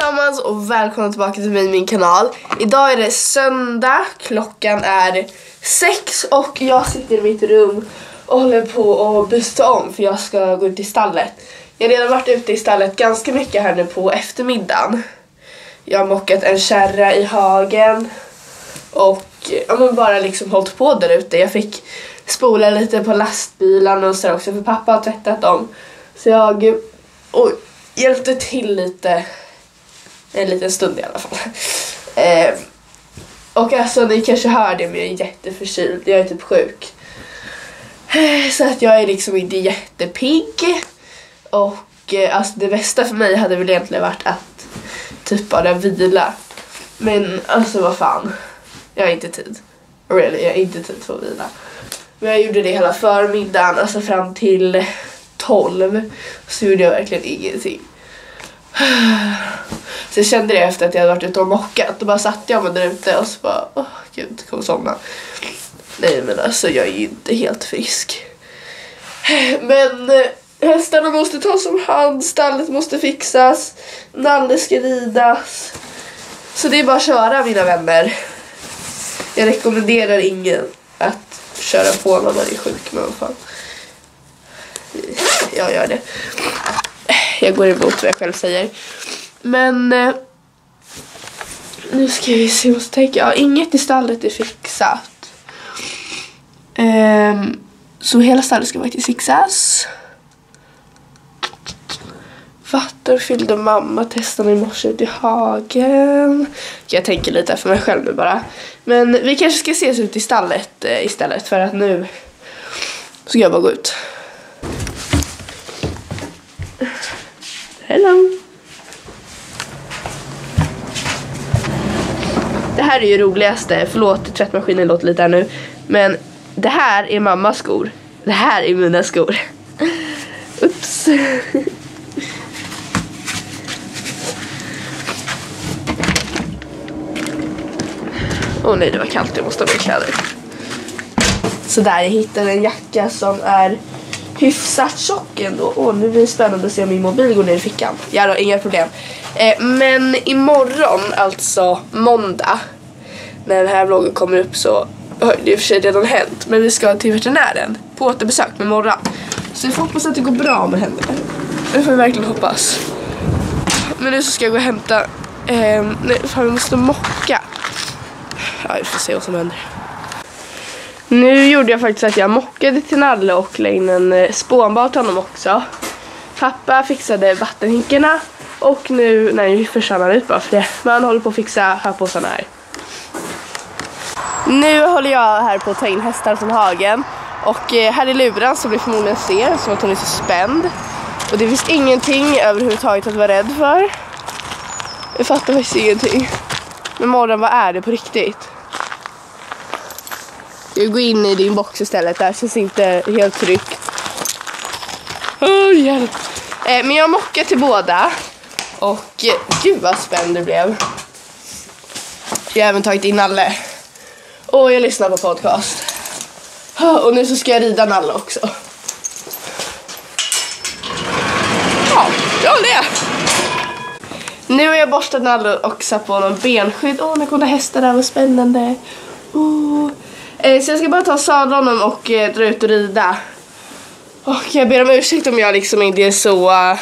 allesammans och välkomna tillbaka till mig, min kanal. Idag är det söndag, klockan är sex och jag sitter i mitt rum och håller på att byta om för jag ska gå ut i stallet. Jag har redan varit ute i stallet ganska mycket här nu på eftermiddagen. Jag har mockat en kärra i hagen och ja, men bara liksom hållit på där ute. Jag fick spola lite på lastbilarna och sådär också för pappa har tvättat dem. Så jag och hjälpte till lite en liten stund i alla fall. Eh, och alltså ni kanske hör det men jag är jätteförkyld, jag är typ sjuk. Eh, så att jag är liksom inte jättepigg. Och eh, alltså det bästa för mig hade väl egentligen varit att typ bara vila. Men alltså vad fan, jag har inte tid. Really, jag har inte tid för att vila. Men jag gjorde det hela förmiddagen, alltså fram till 12. Så gjorde jag verkligen ingenting. Så jag kände det efter att jag hade varit ute och mockat. Då bara satte jag mig där ute och så bara, åh oh, gud, kommer somna. Nej men alltså jag är ju inte helt frisk. Men eh, hästarna måste tas om hand, stallet måste fixas, Nalle ska ridas. Så det är bara att köra mina vänner. Jag rekommenderar ingen att köra på när man är sjuk men fan. Jag gör det. Jag går emot vad jag själv säger. Men eh, nu ska vi se, måste tänka. Ja, inget i stallet är fixat. Um, så hela stallet ska faktiskt fixas. Vatten fyllde mamma testade i morse ute i hagen. Jag tänker lite för mig själv nu bara. Men vi kanske ska ses ute i stallet eh, istället för att nu ska jag bara gå ut. Hello! Det här är ju roligaste, förlåt tvättmaskinen låter lite här nu. Men det här är mammas skor. Det här är mina skor. Ups. Åh oh, nej, det var kallt. Jag måste ha mer kläder. Sådär, jag hittade en jacka som är hyfsat tjock ändå. Åh, nu blir det spännande att se om min mobil går ner i fickan. Ja då, inga problem. Eh, men imorgon, alltså måndag, när den här vloggen kommer upp så har det i och för sig redan hänt. Men vi ska till veterinären på återbesök med Morra. Så vi får hoppas att det går bra med henne. Det får vi verkligen hoppas. Men nu så ska jag gå och hämta... Eh, nej, fan vi måste mocka. Ja, vi får se vad som händer. Nu gjorde jag faktiskt att jag mockade till Nalle och la in en eh, spånbad till honom också. Pappa fixade vattenhinkarna och nu, nej nu försvann han ut bara för det. Men han håller på att fixa höpåsarna här. Nu håller jag här på att ta in hästar från hagen. Och eh, här är luren som ni förmodligen ser, som att hon är så spänd. Och det finns ingenting överhuvudtaget att vara rädd för. Jag fattar faktiskt ingenting. Men Morgon, vad är det på riktigt? Jag går in i din box istället, det här känns inte helt tryggt. Oh, hjälp. Eh, men jag mockar till båda. Och eh, gud vad spänd det blev. Jag har även tagit in Nalle. Och jag lyssnar på podcast. Och nu så ska jag rida Nalle också. Ja, det var det. Nu har jag borstat Nalle och satt på honom benskydd. Åh, oh, nu kommer hästar där, vad spännande. Oh. Eh, så jag ska bara ta sadla honom och eh, dra ut och rida. Och jag ber om ursäkt om jag liksom inte är så... Uh,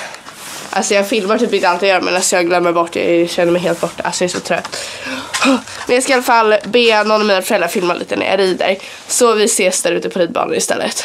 alltså jag filmar typ inte allt jag gör men alltså jag glömmer bort, jag känner mig helt borta. Alltså jag är så trött. Men jag ska i alla fall be någon av mina föräldrar filma lite när jag rider. Så vi ses där ute på ridbanan istället.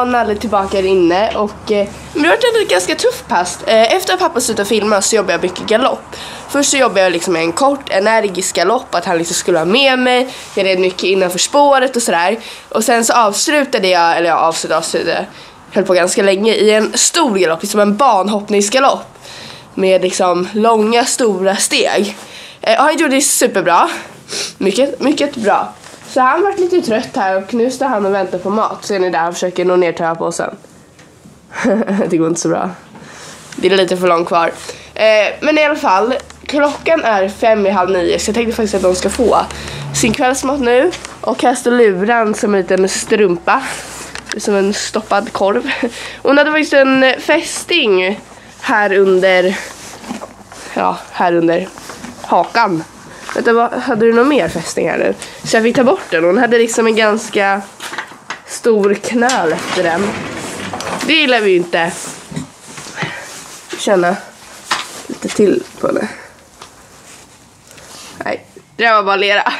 Jag och Nalle tillbaka här inne och eh, men det har varit ett ganska tufft pass. Eh, efter att pappa slutade filma så jobbade jag mycket galopp. Först så jobbade jag liksom med en kort energisk galopp, att han liksom skulle vara med mig. Jag red mycket innanför spåret och sådär. Och sen så avslutade jag, eller jag avslutade, avslutade, höll på ganska länge i en stor galopp, liksom en banhoppningsgalopp. Med liksom långa stora steg. Eh, och han gjorde det superbra. Mycket, mycket bra. Så han vart lite trött här och nu står han och väntar på mat. Ser ni där, han försöker nå ner tröjpåsen. det går inte så bra. Det är lite för långt kvar. Eh, men i alla fall, klockan är fem i halv nio så jag tänkte faktiskt att de ska få sin kvällsmat nu. Och här står luran som en liten strumpa. Som en stoppad korv. Hon hade faktiskt en fästing här under, ja, här under hakan. Vänta, vad, hade du någon mer fästing här nu? Så jag fick ta bort den. Hon hade liksom en ganska stor knöl efter den. Det gillar vi ju inte. Känna lite till på henne. Nej, det var bara lera.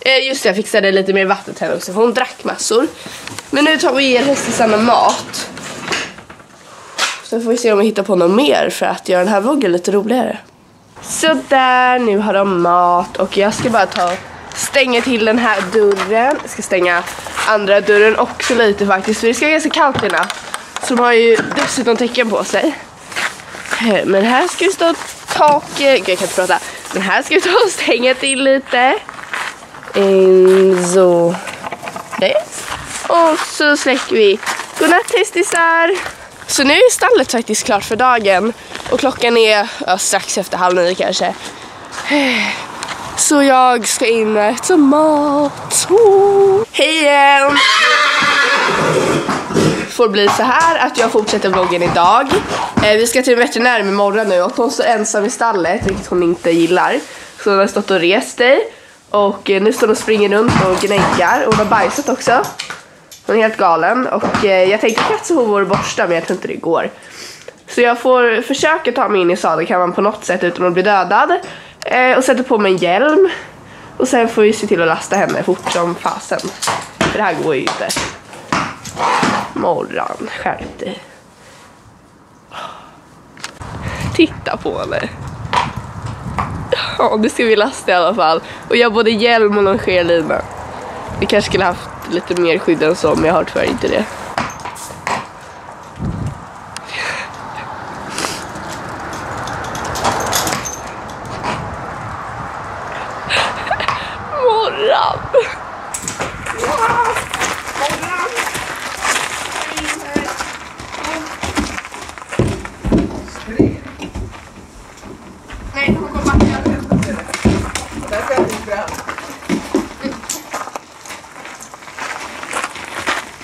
Eh, just det, jag fixade lite mer vatten till henne också för hon drack massor. Men nu tar vi och ger hästisarna mat. Så får vi se om vi hittar på något mer för att göra den här vloggen lite roligare. Sådär, nu har de mat och jag ska bara ta stänga till den här dörren. Jag ska stänga andra dörren också lite faktiskt för det ska vara ganska kallt i natt. Så de har ju dessutom tecken på sig. Eh, men här ska vi stå taket, eh, gud jag kan inte prata. Men här ska vi ta och stänga till lite. Så. Det. Och så släcker vi. Godnatt hästisar! Så nu är stallet faktiskt klart för dagen. Och klockan är ja, strax efter halv nio kanske. Så jag ska in och äta mat. Oh. Hej igen! Får bli så här att jag fortsätter vloggen idag. Eh, vi ska till veterinären imorgon nu och hon står ensam i stallet, vilket hon inte gillar. Så hon har stått och rest sig. Och eh, nu står hon och springer runt och gnäggar. Och hon har bajsat också. Hon är helt galen. Och eh, jag tänkte kratsa hon vår borsta men jag tror inte det går. Så jag får försöka ta mig in i sadelkammaren på något sätt utan att bli dödad. Eh, och sätter på mig en hjälm. Och sen får vi se till att lasta henne fort som fasen. För det här går ju inte. Morran, skärp dig. Titta på henne. Ja, nu ska vi lasta i alla fall. Och jag har både hjälm och longerlina. Vi kanske skulle haft lite mer skydd än så, men jag har tyvärr inte det. Morran! Nej, hon kommer backa.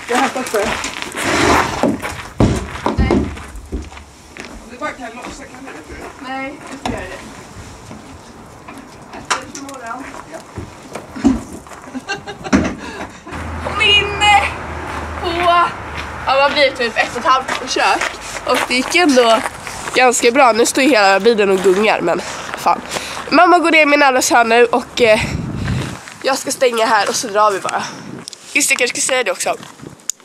Jag har hämtat det. Nej, Du bara kan lossa, kan du det? nej, jag ska göra det. Efter morgon. Hon är inne på, ja vad blir det, typ ett och ett halvt försök. Och det gick ändå ganska bra. Nu står ju hela bilen och gungar, men fan. Mamma går ner med Nalles här nu och eh, jag ska stänga här och så drar vi bara. Just det, jag kanske ska säga det också.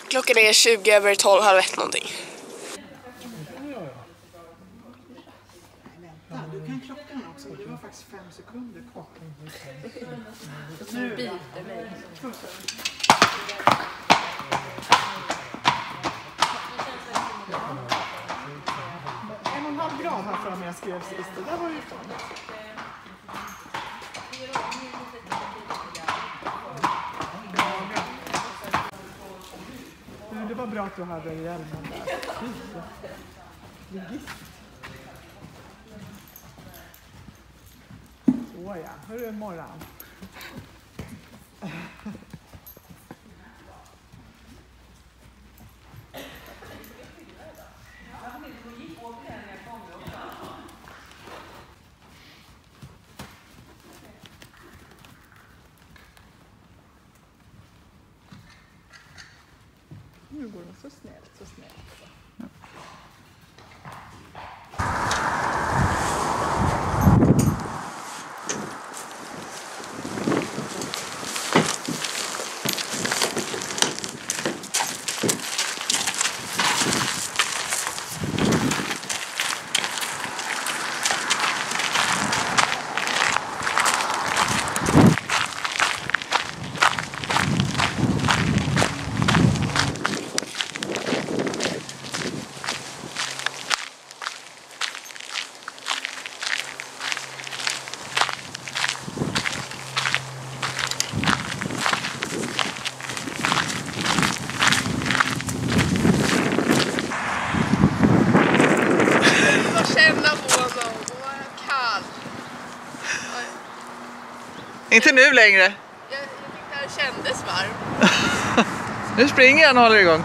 Klockan är 20 över 12, halv ett någonting. Vänta, du kan klockan också. Det var faktiskt fem sekunder kvar. En halv grad jag skrev sist. Det där var ju skönt. Det var bra att du hade hjälmen där. Ligist. Så hörru morgon. Nu går det så snällt, så snällt. Inte nu längre. Jag, jag tyckte det kändes varmt. Nu springer han och håller igång.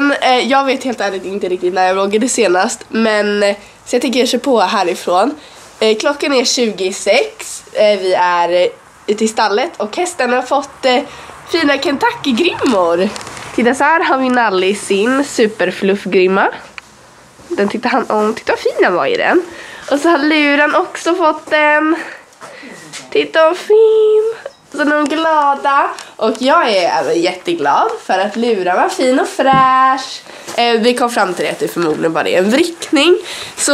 Hej! Eh, Jag vet helt ärligt inte riktigt när jag vloggade senast men eh, så jag tänker jag kör på härifrån. Eh, Klockan är 26, eh, vi är eh, ute i stallet och hästen har fått eh, fina Kentucky-grimmor. Titta så här har vi Nalle i sin superfluffgrimma. Den tyckte han om, titta vad fin den var i den. Och så har Luran också fått en. Titta vad fin! Så de är glada. Och jag är även jätteglad för att luran var fin och fräsch. Eh, vi kom fram till det att det förmodligen bara är en vrickning. Så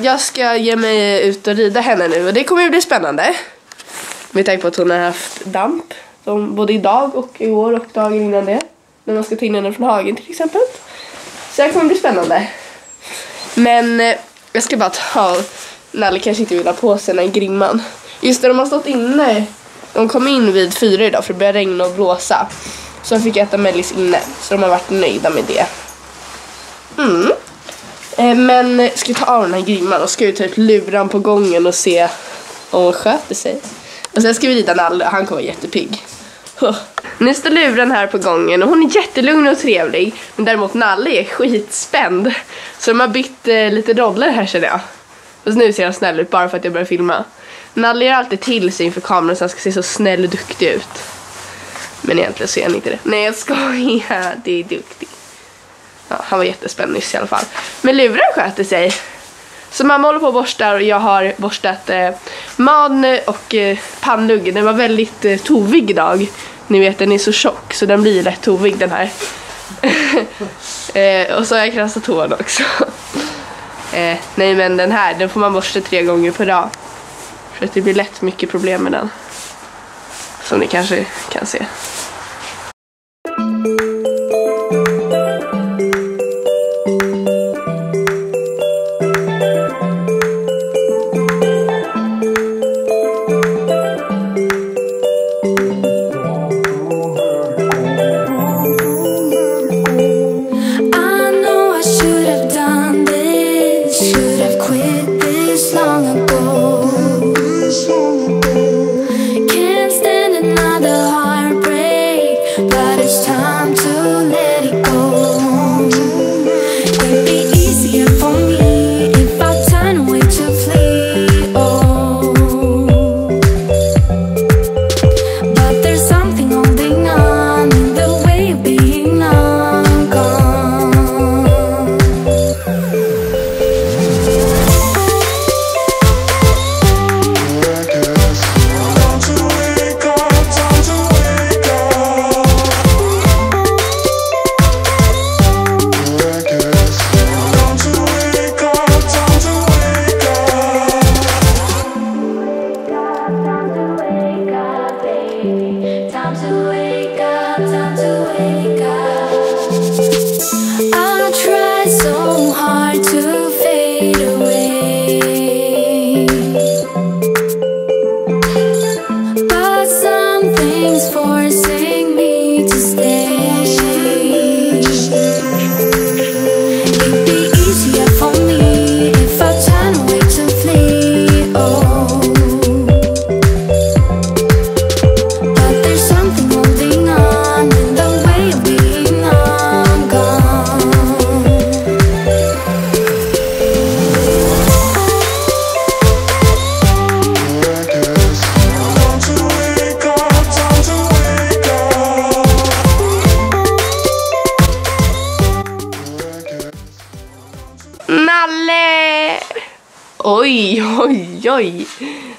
jag ska ge mig ut och rida henne nu och det kommer ju bli spännande. Med tanke på att hon har haft damp. Som både idag och igår och dagen innan det. När man ska ta in henne från hagen till exempel. Så det kommer bli spännande. Men eh, jag ska bara ta... Nalle kanske inte vill ha på sig den här grimman. Just det, de har stått inne. De kom in vid fyra idag för det började regna och blåsa. Så de fick äta mellis inne. Så de har varit nöjda med det. Mm. Eh, men ska vi ta av den här grimman och ska vi typ luran på gången och se om hon sköter sig. Och sen ska vi rida Nalle han kommer vara jättepigg. Huh. Nu står luren här på gången och hon är jättelugn och trevlig. Men däremot Nalle är skitspänd. Så de har bytt eh, lite roller här känner jag. Fast nu ser han snäll ut bara för att jag börjar filma. Nalle gör alltid till sig inför kameran så han ska se så snäll och duktig ut. Men egentligen så är han inte det. Nej jag skojar, det är duktig. Ja, han var jättespänd nyss i alla fall. Men luren sköter sig. Så mamma håller på och borstar och jag har borstat eh, man och eh, pannlugg. Den var väldigt eh, tovig idag. Ni vet den är så tjock så den blir lätt tovig den här. eh, och så har jag krassat tån också. eh, nej men den här den får man borsta tre gånger per dag. För att det blir lätt mycket problem med den. Som ni kanske kan se.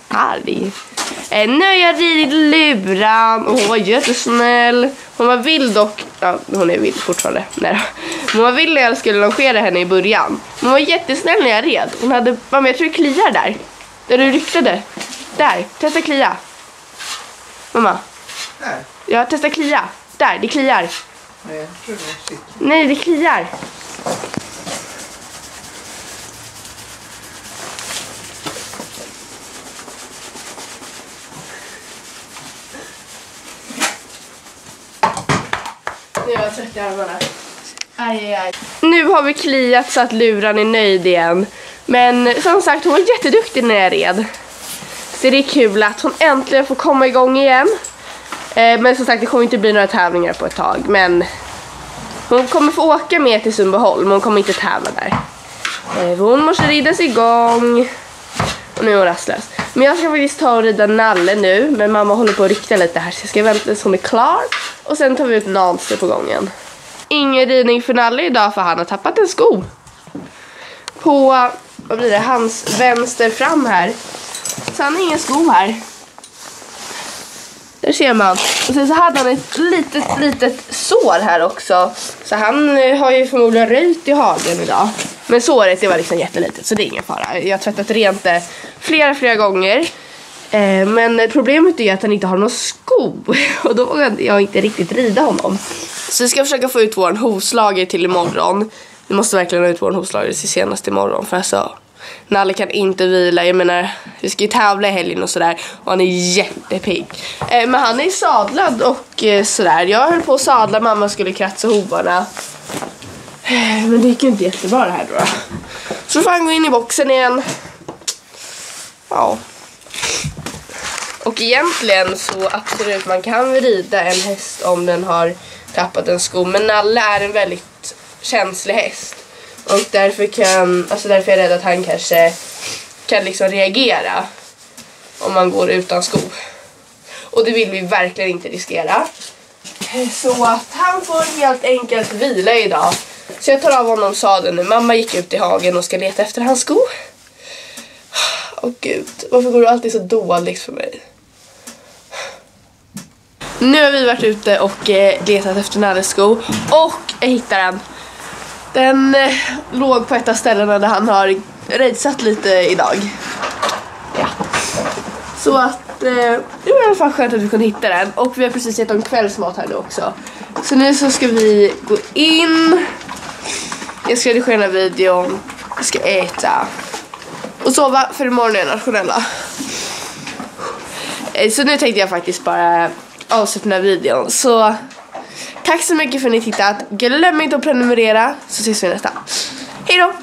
Arg. Eh, nu har jag ridit luran och hon var jättesnäll. Hon var vild och... Ja, hon är vild fortfarande. Nej. Men Hon var vild när jag skulle longera henne i början. Hon var jättesnäll när jag red. Hon hade... Mamma, jag tror det kliar där. Där du ryktade. Där, testa klia. Mamma. Där. Ja, testa klia. Där, det kliar. Nej, det kliar. Nu är jag trött i armarna. Aj, aj, aj. Nu har vi kliat så att luran är nöjd igen. Men som sagt, hon var jätteduktig när jag red. Så det är kul att hon äntligen får komma igång igen. Eh, men som sagt, det kommer inte bli några tävlingar på ett tag. Men hon kommer få åka med till Sundbyholm, men hon kommer inte tävla där. Eh, Hon måste ridas igång. Och nu är hon rastlös. Men jag ska faktiskt ta och rida Nalle nu, men mamma håller på att rykta lite här så jag ska vänta tills hon är klar. Och sen tar vi ut Nancy på gången. Ingen ridning för Nalle idag för han har tappat en sko. På, vad blir det, hans vänster fram här. Så han har ingen sko här. Där ser man. Och sen så hade han ett litet, litet sår här också. Så han eh, har ju förmodligen röjt i hagen idag. Men såret det var liksom jättelitet så det är ingen fara. Jag har tvättat rent det flera, flera gånger. Eh, men problemet är ju att han inte har någon sko. Och då vågar jag inte riktigt rida honom. Så vi ska försöka få ut vår hovslager till imorgon. Vi måste verkligen ha ut vår hovslager till senast imorgon. För alltså, Nalle kan inte vila. Jag menar, vi ska ju tävla i helgen och sådär. Och han är jättepigg. Eh, men han är sadlad och eh, sådär. Jag höll på att sadla, mamma skulle kratsa hovarna. Eh, Men det gick ju inte jättebra det här då. Så då får han gå in i boxen igen. Ja. Och egentligen så absolut, man kan rida en häst om den har tappat en sko. Men Nalle är en väldigt känslig häst. Och därför kan, alltså därför är jag rädd att han kanske kan liksom reagera om man går utan sko. Och det vill vi verkligen inte riskera. Så att han får helt enkelt vila idag. Så jag tar av honom sadeln nu. Mamma gick ut i hagen och ska leta efter hans sko. Åh gud, varför går det alltid så dåligt för mig? Nu har vi varit ute och eh, letat efter Nalles sko och jag hittade den. Den eh, låg på ett av ställena där han har rejsat lite idag. Ja. Så att eh, det var i alla fall skönt att vi kunde hitta den och vi har precis gett dem kvällsmat här nu också. Så nu så ska vi gå in. Jag ska redigera den här videon. Jag ska äta. Och sova för imorgon är nationella. Eh, så nu tänkte jag faktiskt bara avsluta den här videon. Så tack så mycket för att ni tittat. Glöm inte att prenumerera så ses vi nästa. Hej då!